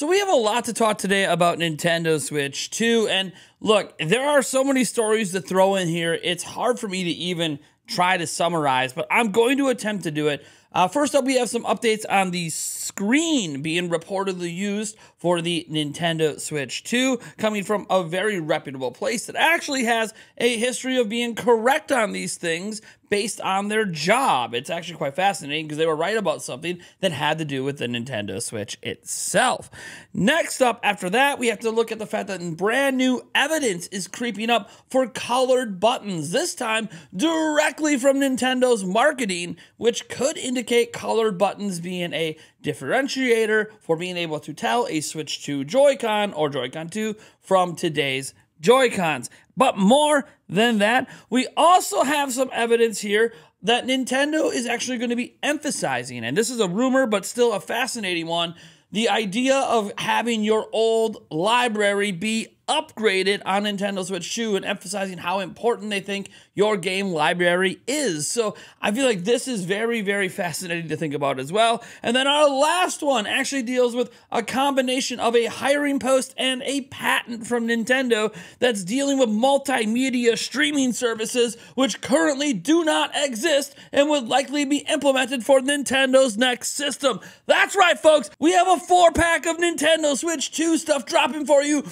So we have a lot to talk today about Nintendo Switch 2. And look, there are so many stories to throw in here. It's hard for me to even try to summarize, but I'm going to attempt to do it. Uh, first up, we have some updates on the screen being reportedly used for the Nintendo Switch 2, coming from a very reputable place that actually has a history of being correct on these things based on their job. It's actually quite fascinating because they were right about something that had to do with the Nintendo Switch itself. Next up, after that, we have to look at the fact that brand new evidence is creeping up for colored buttons, this time directly from Nintendo's marketing, which could indicate colored buttons being a differentiator for being able to tell a Switch 2 Joy-Con or Joy-Con 2 from today's Joy-Cons. But more than that, we also have some evidence here that Nintendo is actually going to be emphasizing, and this is a rumor, but still a fascinating one, the idea of having your old library be upgraded on Nintendo Switch 2 and emphasizing how important they think your game library is. So I feel like this is very, very fascinating to think about as well. And then our last one actually deals with a combination of a hiring post and a patent from Nintendo that's dealing with multimedia streaming services, which currently do not exist and would likely be implemented for Nintendo's next system. That's right, folks. We have a four pack of Nintendo Switch 2 stuff dropping for you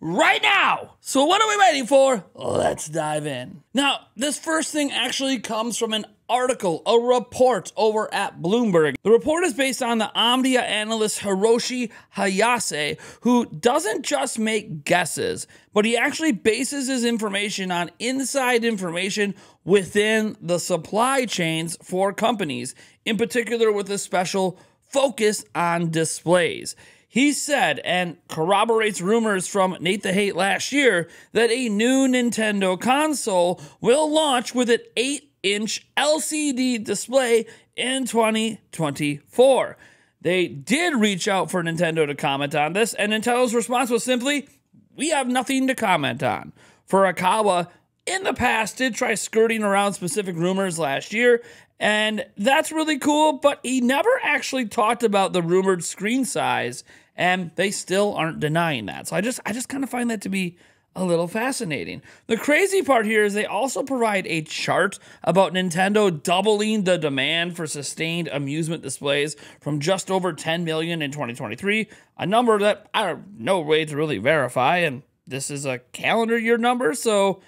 right now. So, what are we waiting for? Let's dive in. Now, this first thing actually comes from an article, a report over at Bloomberg. The report is based on the Omdia analyst Hiroshi Hayase, who doesn't just make guesses, but he actually bases his information on inside information within the supply chains for companies, in particular with a special focus on displays. He said, and corroborates rumors from Nate the Hate last year, that a new Nintendo console will launch with an 8 inch LCD display in 2024. They did reach out for Nintendo to comment on this, and Nintendo's response was simply, We have nothing to comment on. Furukawa in the past did try skirting around specific rumors last year, and that's really cool, but he never actually talked about the rumored screen size, and they still aren't denying that. So I just I just kind of find that to be a little fascinating. The crazy part here is they also provide a chart about Nintendo doubling the demand for sustained amusement displays from just over 10 million in 2023, a number that I have no way to really verify and this is a calendar year number, so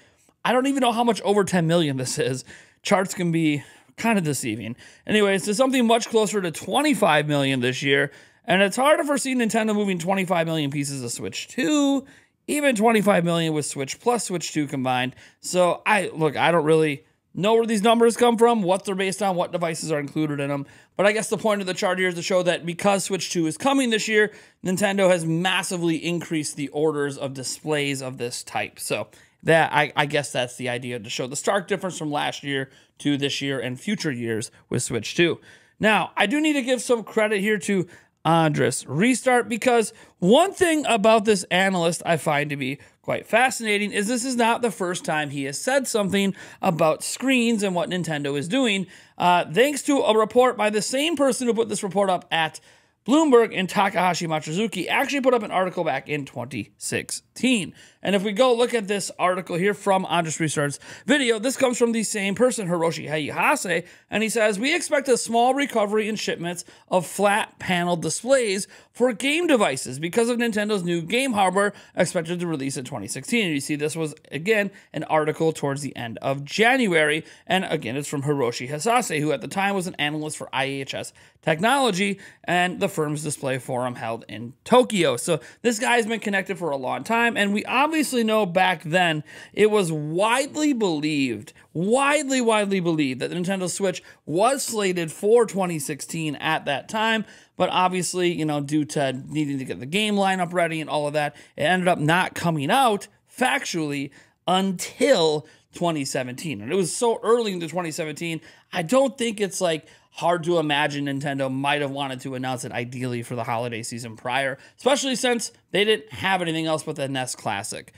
I don't even know how much over 10 million this is. Charts can be kind of deceiving. Anyways, to something much closer to 25 million this year, and it's hard to foresee Nintendo moving 25 million pieces of Switch 2, even 25 million with Switch Plus Switch 2 combined. So I look, I don't really know where these numbers come from, what they're based on, what devices are included in them. But I guess the point of the chart here is to show that because Switch 2 is coming this year, Nintendo has massively increased the orders of displays of this type. So that I, I guess that's the idea to show the stark difference from last year to this year and future years with Switch 2. Now, I do need to give some credit here to Andres Restart because one thing about this analyst I find to be quite fascinating is this is not the first time he has said something about screens and what Nintendo is doing. Uh, thanks to a report by the same person who put this report up at Bloomberg and Takahashi Mochizuki actually put up an article back in 2016. And if we go look at this article here from Andres Restart's video, this comes from the same person, Hiroshi Hayase, and he says, We expect a small recovery in shipments of flat panel displays for game devices because of Nintendo's new game hardware expected to release in 2016. And you see, this was again an article towards the end of January. And again, it's from Hiroshi Hayase, who at the time was an analyst for IHS Technology and the firm's display forum held in Tokyo. So this guy's been connected for a long time, and we obviously know back then it was widely believed, widely, widely believed that the Nintendo Switch was slated for 2016 at that time. But obviously, you know, due to needing to get the game lineup ready and all of that, it ended up not coming out factually until 2017. And it was so early into 2017, I don't think it's like hard to imagine Nintendo might have wanted to announce it ideally for the holiday season prior, especially since they didn't have anything else but the NES Classic.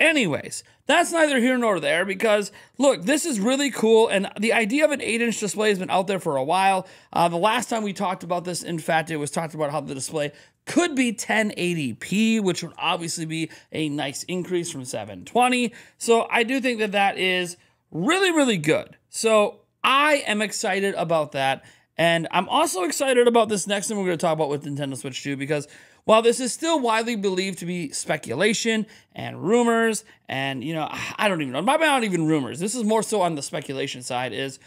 Anyways, that's neither here nor there because look, this is really cool, and the idea of an 8 inch display has been out there for a while. Uh, the last time we talked about this, in fact, it was talked about how the display could be 1080p, which would obviously be a nice increase from 720. So I do think that that is really, really good. So I am excited about that. And I'm also excited about this next thing we're going to talk about with Nintendo Switch 2 because while this is still widely believed to be speculation and rumors, and you know, I don't even know, maybe not even rumors. This is more so on the speculation side. Is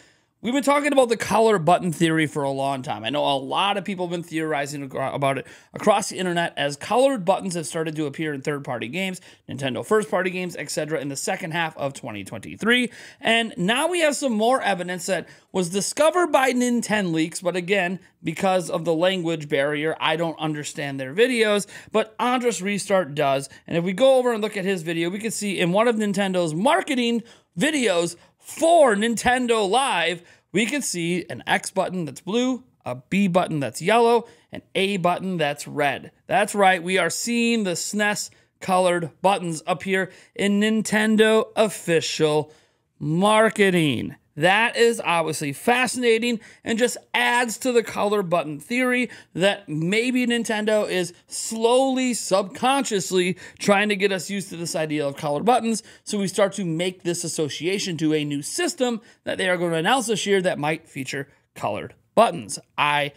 We've been talking about the color button theory for a long time. I know a lot of people have been theorizing about it across the internet as colored buttons have started to appear in third party games, Nintendo first party games, etc., in the second half of 2023. And now we have some more evidence that was discovered by Nintendo Leaks, but again, because of the language barrier, I don't understand their videos, but Andres Restart does. And if we go over and look at his video, we can see in one of Nintendo's marketing videos, for Nintendo Live, we can see an X button that's blue, a B button that's yellow, an A button that's red. That's right, we are seeing the SNES colored buttons appear in Nintendo official marketing. That is obviously fascinating and just adds to the color button theory that maybe Nintendo is slowly, subconsciously trying to get us used to this idea of color buttons. So we start to make this association to a new system that they are going to announce this year that might feature colored buttons. I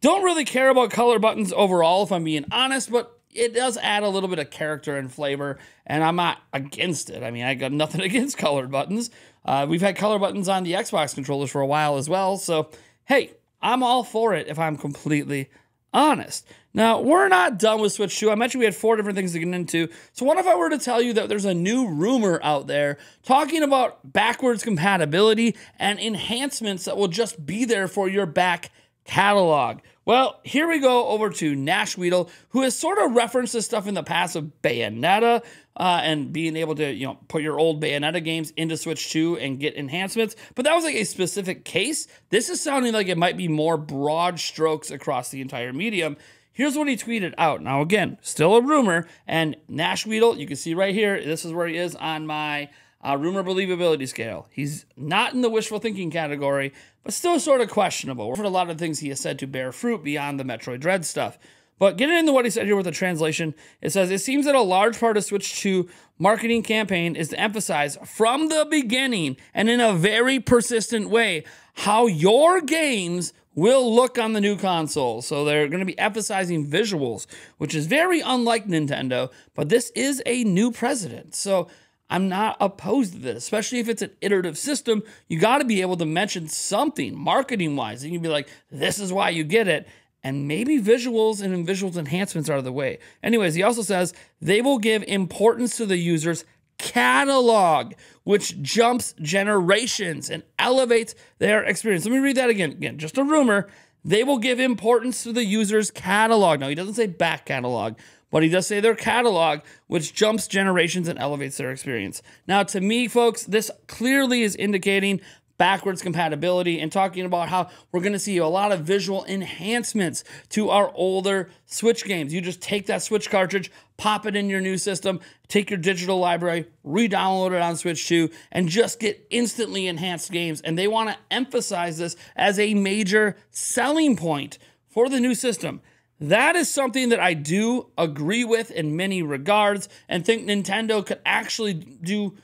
don't really care about color buttons overall, if I'm being honest, but it does add a little bit of character and flavor, and I'm not against it. I mean, I got nothing against colored buttons. Uh, we've had color buttons on the Xbox controllers for a while as well. So, hey, I'm all for it if I'm completely honest. Now, we're not done with Switch 2. I mentioned we had four different things to get into. So, what if I were to tell you that there's a new rumor out there talking about backwards compatibility and enhancements that will just be there for your back catalog? Well, here we go over to Nash Weedle, who has sort of referenced this stuff in the past of Bayonetta uh, and being able to, you know, put your old Bayonetta games into Switch 2 and get enhancements. But that was like a specific case. This is sounding like it might be more broad strokes across the entire medium. Here's what he tweeted out. Now, again, still a rumor. And Nash Weedle, you can see right here, this is where he is on my uh, rumor believability scale. He's not in the wishful thinking category, but still sort of questionable. For a lot of things he has said to bear fruit beyond the Metroid Dread stuff. But getting into what he said here with the translation, it says it seems that a large part of Switch 2 marketing campaign is to emphasize from the beginning and in a very persistent way how your games will look on the new console. So they're going to be emphasizing visuals, which is very unlike Nintendo, but this is a new president. So I'm not opposed to this, especially if it's an iterative system. You got to be able to mention something marketing wise. And you'd be like, this is why you get it. And maybe visuals and visuals enhancements are the way. Anyways, he also says they will give importance to the user's catalog, which jumps generations and elevates their experience. Let me read that again. Again, just a rumor. They will give importance to the user's catalog. Now, he doesn't say back catalog, but he does say their catalog, which jumps generations and elevates their experience. Now, to me, folks, this clearly is indicating backwards compatibility and talking about how we're going to see a lot of visual enhancements to our older Switch games. You just take that Switch cartridge, pop it in your new system, take your digital library, re download it on Switch 2, and just get instantly enhanced games. And they want to emphasize this as a major selling point for the new system. That is something that I do agree with in many regards and think Nintendo could actually do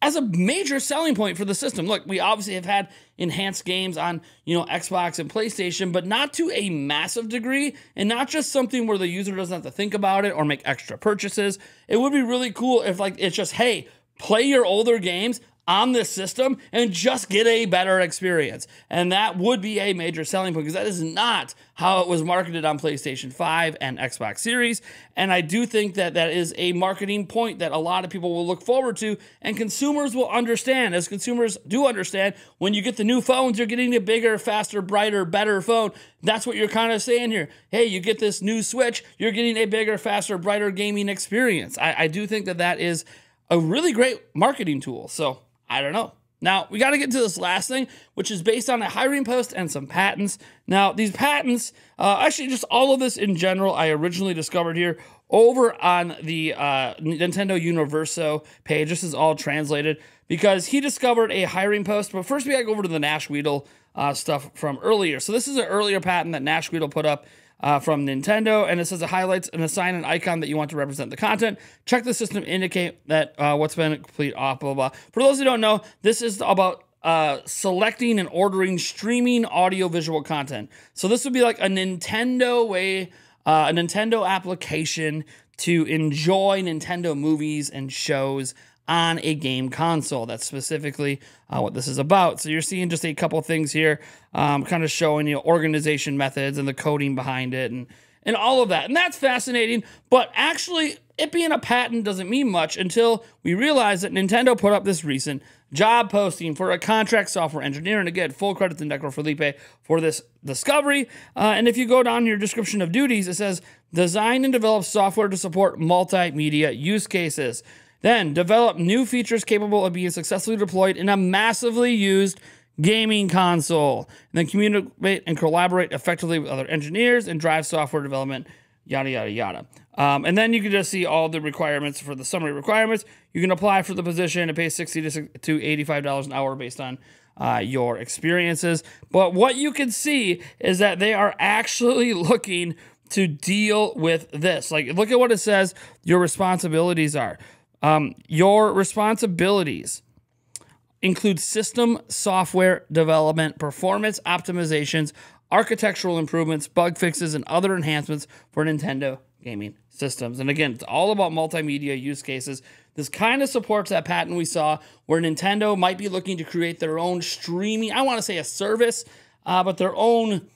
as a major selling point for the system. Look, we obviously have had enhanced games on, you know, Xbox and PlayStation, but not to a massive degree and not just something where the user doesn't have to think about it or make extra purchases. It would be really cool if like it's just, hey, play your older games on this system and just get a better experience. And that would be a major selling point because that is not how it was marketed on PlayStation 5 and Xbox Series. And I do think that that is a marketing point that a lot of people will look forward to and consumers will understand. As consumers do understand, when you get the new phones, you're getting a bigger, faster, brighter, better phone. That's what you're kind of saying here. Hey, you get this new Switch, you're getting a bigger, faster, brighter gaming experience. I, I do think that that is a really great marketing tool. So, I don't know. Now, we got to get to this last thing, which is based on a hiring post and some patents. Now, these patents, uh, actually, just all of this in general, I originally discovered here over on the uh, Nintendo Universo page. This is all translated because he discovered a hiring post. But first, we got to go over to the Nash Weedle uh, stuff from earlier. So, this is an earlier patent that Nash Weedle put up uh, from Nintendo, and it says it highlights and assign an icon that you want to represent the content. Check the system, indicate that uh, what's been complete off, blah, blah, blah. For those who don't know, this is about uh, selecting and ordering streaming audio visual content. So this would be like a Nintendo way, uh, a Nintendo application to enjoy Nintendo movies and shows on a game console. That's specifically uh, what this is about. So you're seeing just a couple things here, um, kind of showing you organization methods and the coding behind it and and all of that. And that's fascinating. But actually, it being a patent doesn't mean much until we realize that Nintendo put up this recent job posting for a contract software engineer. And again, full credit to Necro Felipe for this discovery. Uh, and if you go down your description of duties, it says design and develop software to support multimedia use cases. Then develop new features capable of being successfully deployed in a massively used gaming console. And then communicate and collaborate effectively with other engineers and drive software development, yada, yada, yada. Um, and then you can just see all the requirements for the summary requirements. You can apply for the position and pay 60 to $85 an hour based on uh, your experiences. But what you can see is that they are actually looking to deal with this. Like, look at what it says your responsibilities are. Um, your responsibilities include system software development, performance optimizations, architectural improvements, bug fixes, and other enhancements for Nintendo gaming systems. And again, it's all about multimedia use cases. This kind of supports that patent we saw where Nintendo might be looking to create their own streaming, I want to say a service, uh, but their own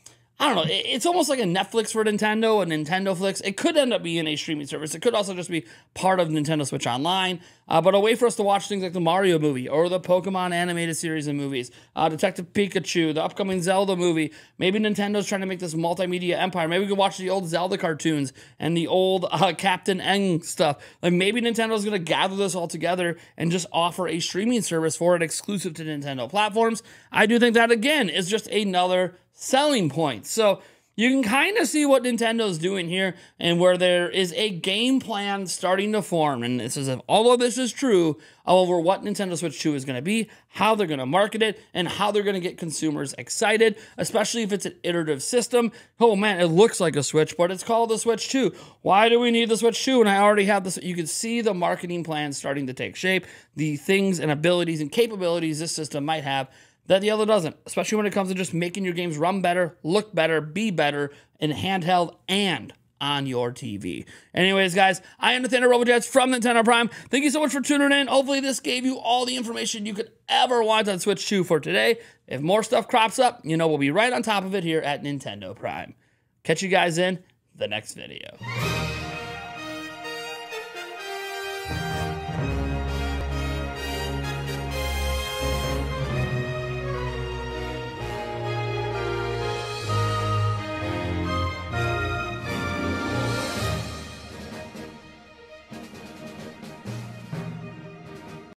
I don't know. It's almost like a Netflix for Nintendo, a Nintendo Flix. It could end up being a streaming service. It could also just be part of Nintendo Switch Online, uh, but a way for us to watch things like the Mario movie or the Pokemon animated series of movies, uh, Detective Pikachu, the upcoming Zelda movie. Maybe Nintendo's trying to make this multimedia empire. Maybe we can watch the old Zelda cartoons and the old uh, Captain N stuff. Like maybe Nintendo's going to gather this all together and just offer a streaming service for it exclusive to Nintendo platforms. I do think that again is just another selling points. So you can kind of see what Nintendo's doing here and where there is a game plan starting to form. And this is all of this is true over what Nintendo Switch 2 is going to be, how they're going to market it, and how they're going to get consumers excited, especially if it's an iterative system. Oh man, it looks like a Switch, but it's called the Switch 2. Why do we need the Switch 2? And I already have this. You can see the marketing plan starting to take shape, the things and abilities and capabilities this system might have that the other doesn't, especially when it comes to just making your games run better, look better, be better in handheld and on your TV. Anyways, guys, I am Nathaniel Robojets from Nintendo Prime. Thank you so much for tuning in. Hopefully, this gave you all the information you could ever want on Switch 2 for today. If more stuff crops up, you know we'll be right on top of it here at Nintendo Prime. Catch you guys in the next video.